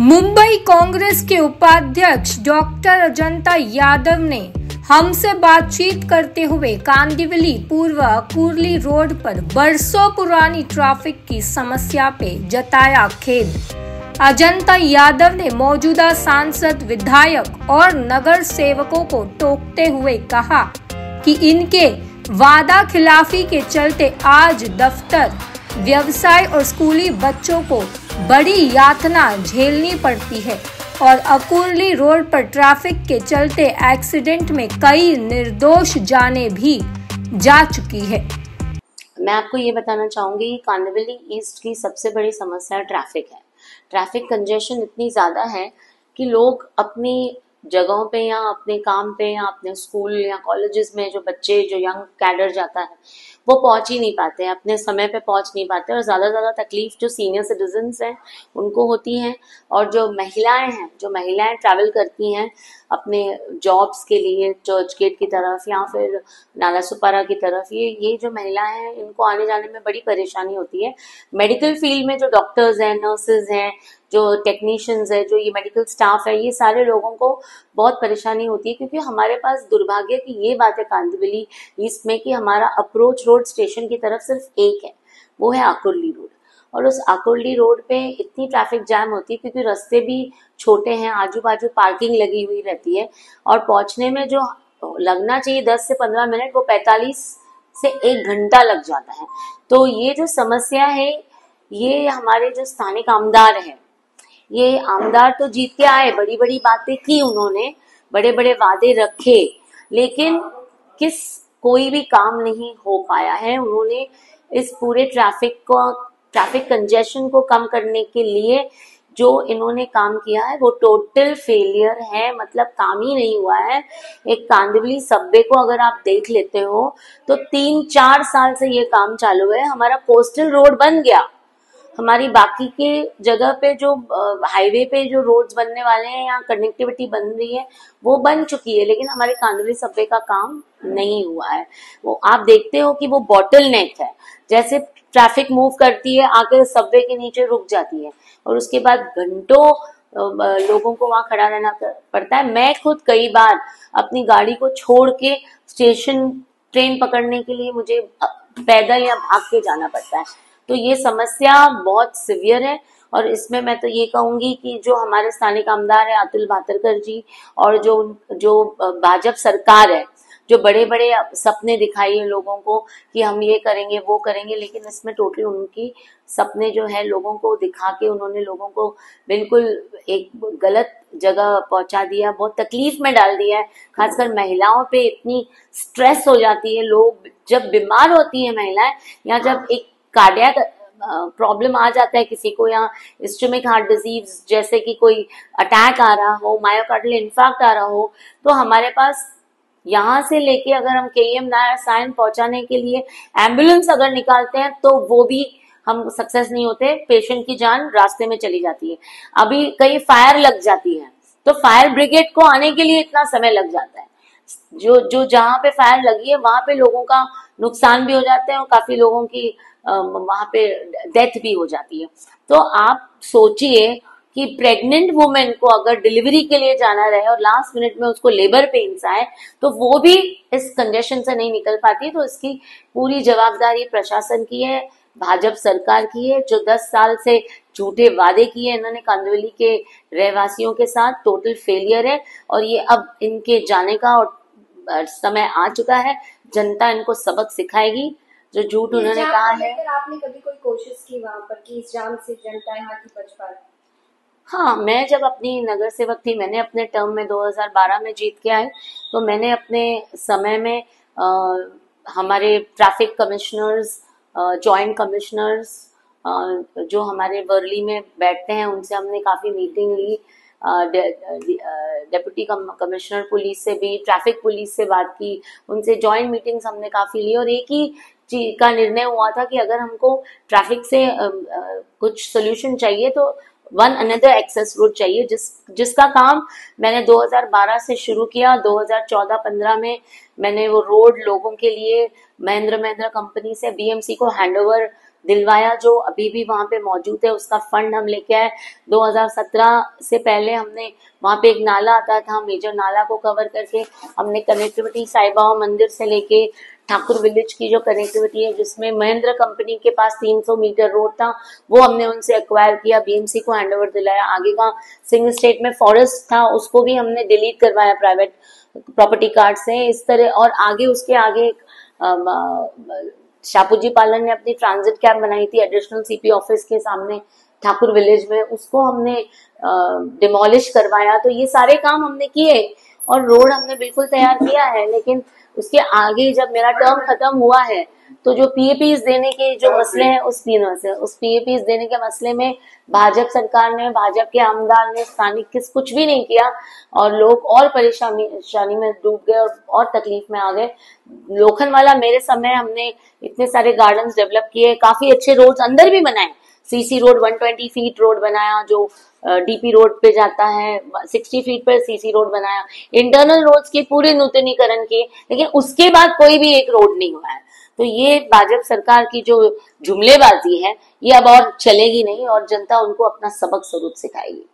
मुंबई कांग्रेस के उपाध्यक्ष डॉक्टर अजंता यादव ने हमसे बातचीत करते हुए कांदिवली पूर्व कुरली रोड पर बरसों पुरानी ट्रैफ़िक की समस्या पे जताया खेद। अजंता यादव ने मौजूदा सांसद, विधायक और नगर सेवकों को टोकते हुए कहा कि इनके वादा खिलाफी के चलते आज दफ्तर, व्यवसाय और स्कूली बच्चों को बड़ी यातना झेलनी पड़ती है और अकुरली रोड पर ट्रैफ़िक के चलते एक्सीडेंट में कई निर्दोष जाने भी जा चुकी है। मैं आपको ये बताना चाहूँगी कांदिवली ईस्ट की सबसे बड़ी समस्या ट्रैफ़िक है। ट्रैफ़िक कंजेशन इतनी ज़्यादा है कि लोग अपनी जगहों पे या अपने काम पे या अपने स्कूल या कॉलेजेस में जो बच्चे, जो यंग कैडर जाता है, वो पहुँच ही नहीं पाते हैं अपने समय पे पहुँच नहीं पाते और ज़्यादा ज़्यादा तकलीफ़ जो सीनियर सिटीजन हैं, उनको होती है और जो महिलाएँ हैं, जो महिलाएँ ट्रैवल करती हैं अपने जॉब्स के लिए चर्च गेट की तरफ़ या फिर नाला सुपारा की तरफ़, ये ये जो महिलाएँ हैं, इनको आने जाने में बड़ी परेशानी होती है। मेडिकल फ़ील्ड में जो डॉक्टर्स हैं नर्सेज हैं जो टेक्नीशियंस है, जो ये मेडिकल स्टाफ है, ये सारे लोगों को बहुत परेशानी होती है क्योंकि हमारे पास दुर्भाग्य की ये बात है कांदिवली ईस्ट में कि हमारा अप्रोच रोड स्टेशन की तरफ़ सिर्फ़ एक है, वो है आकुरली रोड और उस आकुरली रोड पे इतनी ट्रैफ़िक जैम होती है क्योंकि रास्ते भी छोटे हैं आजू बाजू पार्किंग लगी हुई रहती है और पहुँचने में जो लगना चाहिए दस से पंद्रह मिनट वो पैंतालीस से एक घंटा लग जाता है। तो ये जो समस्या है, ये हमारे जो स्थानिक आमदार हैं ये आमदार तो जीत के आए बड़ी बड़ी बातें की उन्होंने बड़े बड़े वादे रखे, लेकिन किस कोई भी काम नहीं हो पाया है। उन्होंने इस पूरे ट्रैफ़िक को ट्रैफ़िक कंजेशन को कम करने के लिए जो इन्होंने काम किया है, वो टोटल फेलियर है मतलब काम ही नहीं हुआ है। एक कांदिवली सब्बे को अगर आप देख लेते हो तो तीन चार साल से ये काम चालू है। हमारा कोस्टल रोड बन गया। हमारी बाकी के जगह पे जो हाईवे पे जो रोड्स बनने वाले हैं या कनेक्टिविटी बन रही है, वो बन चुकी है, लेकिन हमारे कांदवली सब्वे का काम नहीं हुआ है। वो आप देखते हो कि वो बॉटल नेक है। जैसे ट्रैफ़िक मूव करती है आके सब्वे के नीचे रुक जाती है। और उसके बाद घंटों लोगों को वहाँ खड़ा रहना पड़ता है। मैं खुद कई बार अपनी गाड़ी को छोड़ के स्टेशन ट्रेन पकड़ने के लिए मुझे पैदल या भाग के जाना पड़ता है। तो ये समस्या बहुत सिवियर है। और इसमें मैं तो ये कहूँगी कि जो हमारे स्थानीय आमदार है अतुल भातरकर जी और जो जो भाजपा सरकार है, जो बड़े बड़े सपने दिखाई है लोगों को कि हम ये करेंगे, वो करेंगे, लेकिन इसमें टोटली उनकी सपने जो है लोगों को दिखा के उन्होंने लोगों को बिल्कुल एक गलत जगह पहुँचा दिया, बहुत तकलीफ़ में डाल दिया है। खासकर महिलाओं पे इतनी स्ट्रेस हो जाती है, लोग जब बीमार होती है महिलाएँ, या जब एक कार्डियक प्रॉब्लम आ जाता है किसी को या स्टोमिक हार्ट डिज़ीज़ जैसे कि कोई अटैक आ रहा हो मायोकार्डियल इन्फाक्ट आ रहा हो तो हमारे पास यहाँ से लेके अगर हम के एम नायर साइन पहुँचाने के लिए एंबुलेंस अगर निकालते हैं तो वो भी हम सक्सेस नहीं होते पेशेंट की जान रास्ते में चली जाती है। अभी कई फायर लग जाती है तो फायर ब्रिगेड को आने के लिए इतना समय लग जाता है। जो जो जहाँ पे फायर लगी है, वहाँ पे लोगों का नुकसान भी हो जाता है और काफ़ी लोगों की वहाँ पे डेथ भी हो जाती है। तो आप सोचिए कि प्रेग्नेंट वुमेन को अगर डिलीवरी के लिए जाना रहे और लास्ट मिनट में उसको लेबर पेन्स आए तो वो भी इस कंजेशन से नहीं निकल पाती तो इसकी पूरी जवाबदारी प्रशासन की है, भाजपा सरकार की है, जो 10 साल से झूठे वादे किए इन्होंने कांदवली के रहवासियों के साथ। टोटल फेलियर है और ये अब इनके जाने का और समय आ चुका है। जनता इनको सबक सिखाएगी। जो झूठ उन्होंने कहा है। आपने कभी कोई कोशिश की वहाँ पर कि इस जाम से जनता यहाँ की बच पाए? हाँ मैं जब अपनी नगर सेवक थी मैंने अपने टर्म में 2012 में जीत के आए तो मैंने अपने समय में आ, हमारे ट्रैफ़िक कमिश्नर्स जॉइंट कमिश्नर्स जो हमारे वर्ली में बैठते हैं उनसे हमने काफ़ी मीटिंग ली। डेप्यूटी कमिश्नर पुलिस से भी ट्रैफ़िक पुलिस से बात की उनसे जॉइंट मीटिंग्स हमने काफ़ी ली और एक ही का निर्णय हुआ था कि अगर हमको ट्रैफ़िक से कुछ सोल्यूशन चाहिए तो वन अनदर एक्सेस रोड चाहिए। जिस, जिसका काम मैंने 2012 से शुरू किया 2014-15 में मैंने वो रोड लोगों के लिए महेंद्र महेंद्र कंपनी से बीएमसी को हैंडओवर दिलवाया, जो अभी भी वहाँ पे मौजूद है, उसका फंड हम लेके आए। 2017 से पहले हमने वहाँ पे एक नाला आता था, मेजर नाला को कवर करके हमने कनेक्टिविटी साई बाबा मंदिर से लेके ठाकुर विलेज की जो कनेक्टिविटी है, जिसमें महेंद्र कंपनी के पास 300 मीटर रोड था, वो हमने उनसे एक्वायर किया बीएमसी को हैंडओवर दिलाया। आगे का सिंगल स्टेट में फॉरेस्ट था, उसको भी हमने डिलीट करवाया प्राइवेट प्रॉपर्टी कार्ड से, इस तरह, और आगे उसके आगे शापूजी पालन ने अपनी ट्रांजिट कैब बनाई थी एडिशनल सीपी ऑफ़िस के सामने, ठाकुर विलेज में। उसको हमने डिमोलिश करवाया। तो ये सारे काम हमने किए और रोड हमने बिल्कुल तैयार किया है, लेकिन उसके आगे जब मेरा टर्म खत्म हुआ है तो जो पीएपीज देने के जो मसले हैं उस तीनों से उस पीएपीज देने के मसले में भाजपा सरकार ने भाजपा के आमदार ने स्थानिक किस कुछ भी नहीं किया और लोग और परेशानी में डूब गए और, और तकलीफ़ में आ गए। लोखन वाला मेरे समय हमने इतने सारे गार्डन डेवलप किए काफ़ी अच्छे रोड अंदर भी बनाए। सीसी रोड 120 फीट रोड बनाया जो डीपी रोड पे जाता है 60 फीट पर सीसी रोड बनाया। इंटरनल रोड्स के पूरे नूतनीकरण किए लेकिन उसके बाद कोई भी एक रोड नहीं हुआ है। तो ये भाजपा सरकार की जो जुमलेबाजी है, ये अब और चलेगी नहीं और जनता उनको अपना सबक स्वरूप सिखाएगी।